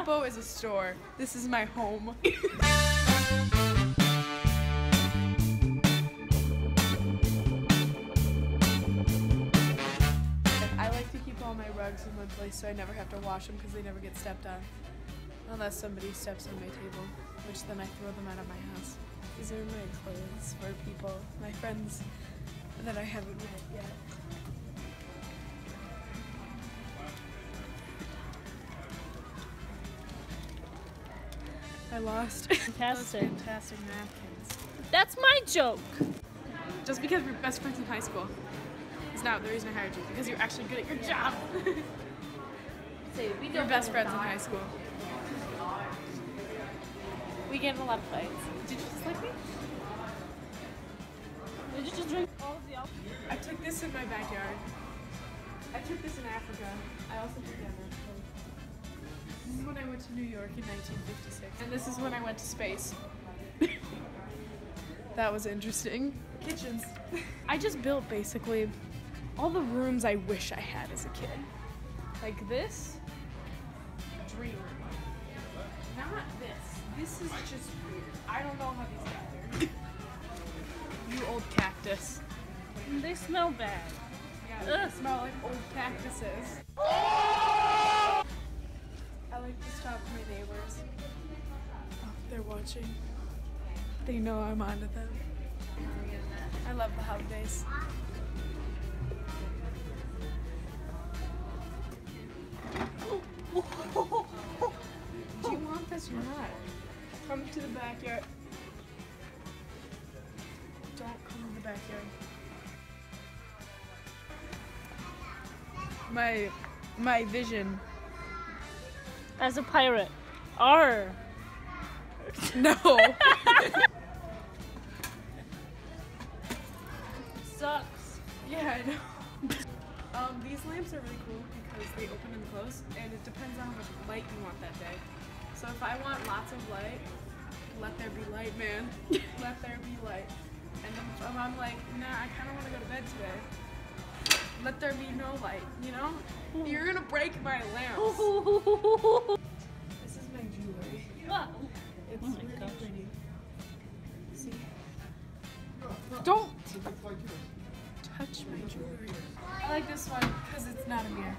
Depot is a store. This is my home. I like to keep all my rugs in one place so I never have to wash them because they never get stepped on. Unless somebody steps on my table, which then I throw them out of my house. These are my clothes for people, my friends that I haven't met yet. I lost Fantastic. fantastic napkins. That's my joke. Just because we're best friends in high school is not the reason I hired you. Because you're actually good at your job. we we're best friends in high school. We get in a lot of fights. Did you just like me? Did you just drink all of the alcohol? I took this in my backyard. I took this in Africa. I also took in Africa. This is when I went to New York in 1956. And this is when I went to space. that was interesting. Kitchens. I just built basically all the rooms I wish I had as a kid. Like this. Dream room. Not this. This is just weird. I don't know how these got there. you old cactus. They smell bad. Yeah, they Ugh. smell like old cactuses. I like to stop my neighbors. Oh, they're watching. They know I'm onto them. I love the holidays. Do you want this or not? Come to the backyard. Don't come to the backyard. My my vision. As a pirate. R. No. Sucks. yeah, I know. Um, these lamps are really cool because they open and close, and it depends on how much light you want that day. So if I want lots of light, let there be light, man. let there be light. And if if I'm like, nah, I kind of want to go to bed today, let there be no light. You know? You're gonna break my lamps. This is my jewelry. Wow. It's Oh my really gosh. pretty. See? Don't touch my jewelry. I like this one because it's not a mirror.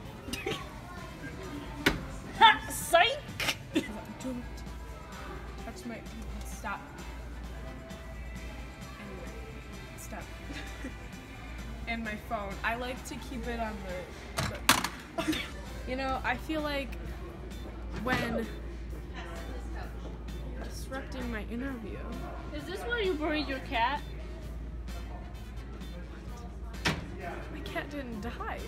Ha! Psych! Don't touch my. Stop. Phone. I like to keep it on the. you know, I feel like when disrupting my interview. Is this where you buried your cat? My cat didn't die.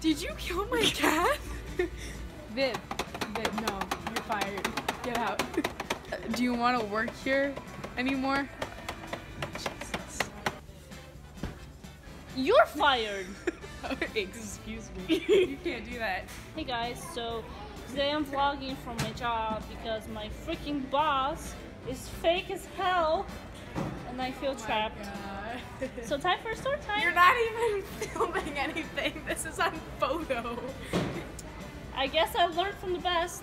Did you kill my cat? Viv, Viv, no, you're fired. Get out. Do you want to work here anymore? You're fired! Excuse me. You can't do that. hey guys, so today I'm vlogging from my job because my freaking boss is fake as hell and I feel trapped. So time for story time. You're not even filming anything. This is on photo. I guess I learned from the best.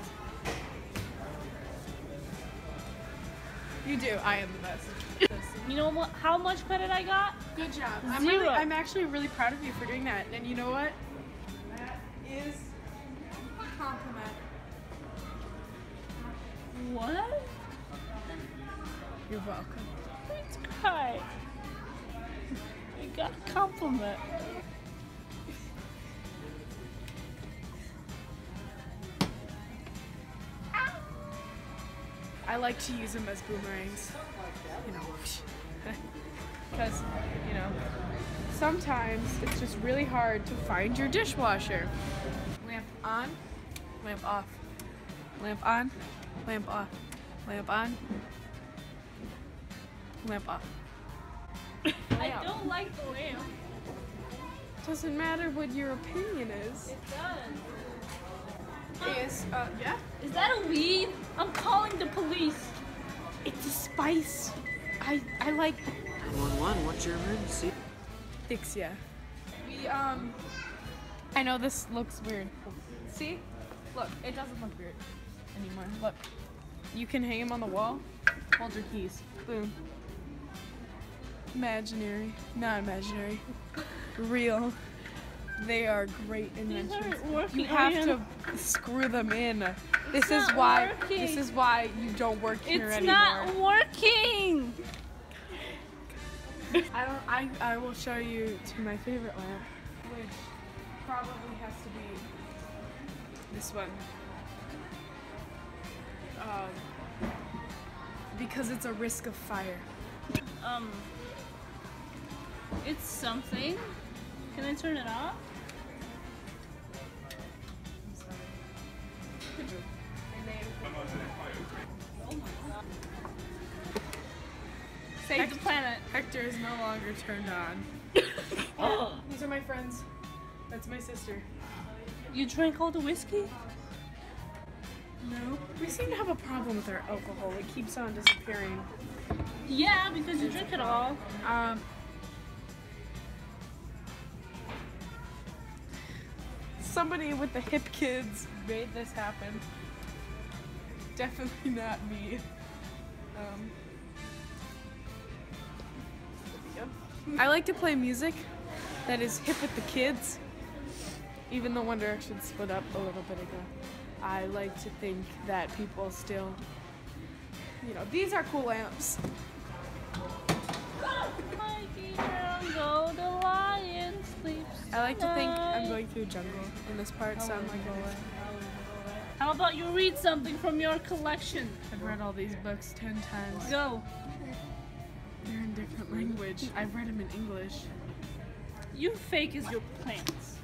You do. I am the best. You know what? How much credit I got? Good job. I'm, Zero. really, I'm actually really proud of you for doing that. And you know what? That is a compliment. What? You're welcome. It's cry. I got a compliment. I like to use them as boomerangs. You know, because you know, sometimes it's just really hard to find your dishwasher. Lamp on, lamp off, lamp on, lamp off, lamp on, lamp off. I don't like the lamp. Doesn't matter what your opinion is. It does. Is uh yeah. Is that a weed? I'm calling the police. It's a spice. I I like 911, what's your emergency? Ixia. We um I know this looks weird. See? Look, it doesn't look weird anymore. Look, you can hang them on the wall. Hold your keys. Boom. Imaginary, not imaginary, real. They are great inventions. You have to screw them in. This is why. working. This is why you don't work here It's anymore. not working. I don't. I I will show you to my favorite lamp, which probably has to be this one. Um, because it's a risk of fire. Um, it's something. Can I turn it off? Oh my god. Save the planet. Hector is no longer turned on. These are my friends. That's my sister. You drank all the whiskey? No. We seem to have a problem with our alcohol. It keeps on disappearing. Yeah, because you drink it all. Um, somebody with the hip kids made this happen. Definitely not me. Um, I like to play music that is hip with the kids. Even though One Direction split up a little bit ago, I like to think that people still, you know, these are cool lamps. I like to think I'm going through a jungle in this part, so I'm like, How about you read something from your collection? I've read all these books ten times. Go. They're in different language. I've read them in English. You fake as your plants.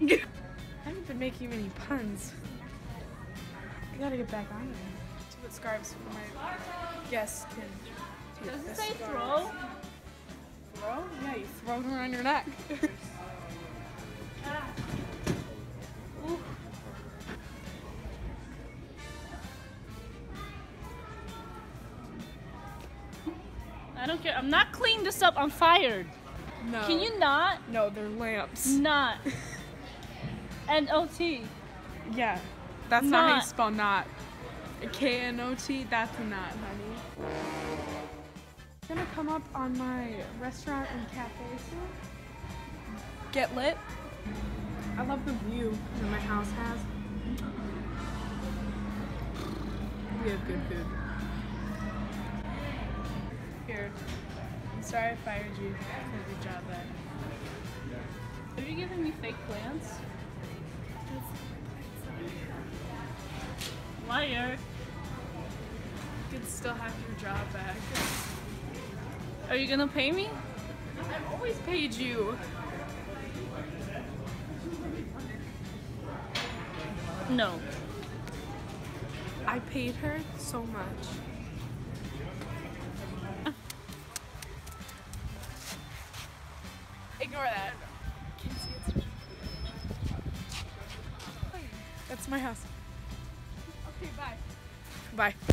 I haven't been making many puns. I gotta get back on it. To put scarves for my guests can Does it say scarves. throw? Throw? Yeah, you throw them around your neck. I don't care. I'm not cleaning this up. I'm fired. no. Can you not? No, they're lamps. Not. N O T. Yeah. That's not, how you Not. spell not. K N O T, that's not, honey. gonna come up on my restaurant and cafe soon. Get lit. I love the view that my house has. We have good food. Here. I'm sorry I fired you for the job that. Are you giving me fake plants? Liar. You could still have your job back. Are you gonna pay me? I've always paid you. No. I paid her so much. My house. Okay, bye. Bye.